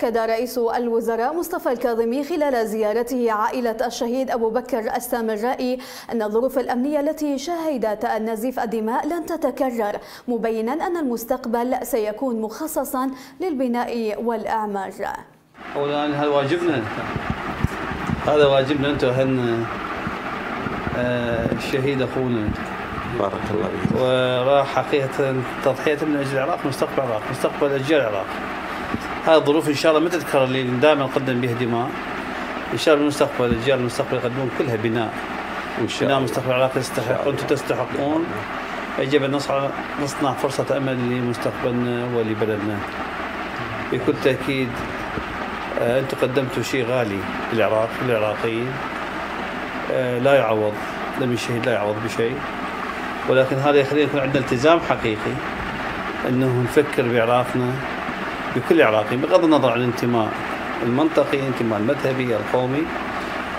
أكد رئيس الوزراء مصطفى الكاظمي خلال زيارته عائلة الشهيد أبو بكر السامرائي أن الظروف الأمنية التي شهدت النزيف الدماء لن تتكرر مبينا أن المستقبل سيكون مخصصا للبناء والإعمار. أولا هذا واجبنا؟ هذا واجبنا أنتم أهلنا آه، الشهيد أخونا. بارك الله فيك. وراح حقيقة تضحية من أجل العراق مستقبل العراق مستقبل أجيال العراق. هذه الظروف إن شاء الله ما تتكرر اللي دائما نقدم بها دماء. إن شاء الله المستقبل الاجيال المستقبل يقدمون كلها بناء. إن شاء بناء الله. مستقبل العراق يستحق وأنتم تستحقون. يجب أن نصنع نصنع فرصة أمل لمستقبلنا ولبلدنا. بكل تأكيد آه، أنتم قدمتوا شيء غالي للعراق للعراقيين آه، لا يعوض. لم الشهيد لا يعوض بشيء. ولكن هذا يخلينا يكون عندنا التزام حقيقي. أنه نفكر بعراقنا. بكل عراقي بغض النظر عن الانتماء المنطقي الانتماء المذهبي القومي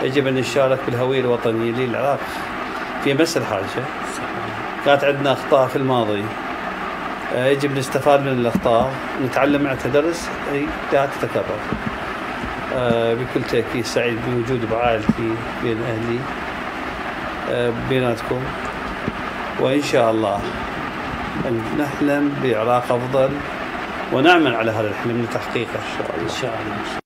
يجب أن نشارك بالهوية الوطنية للعراق في مس الحاجة. كانت عندنا أخطاء في الماضي. يجب نستفاد من الأخطاء نتعلم منها درس أي لا تتكرر. آه، بكل تأكيد سعيد بوجود بعائلتي بين أهلي آه، بيناتكم. وإن شاء الله نحلم بعراق أفضل. ونعمل على هذا الحلم لتحقيقه. إن شاء الله.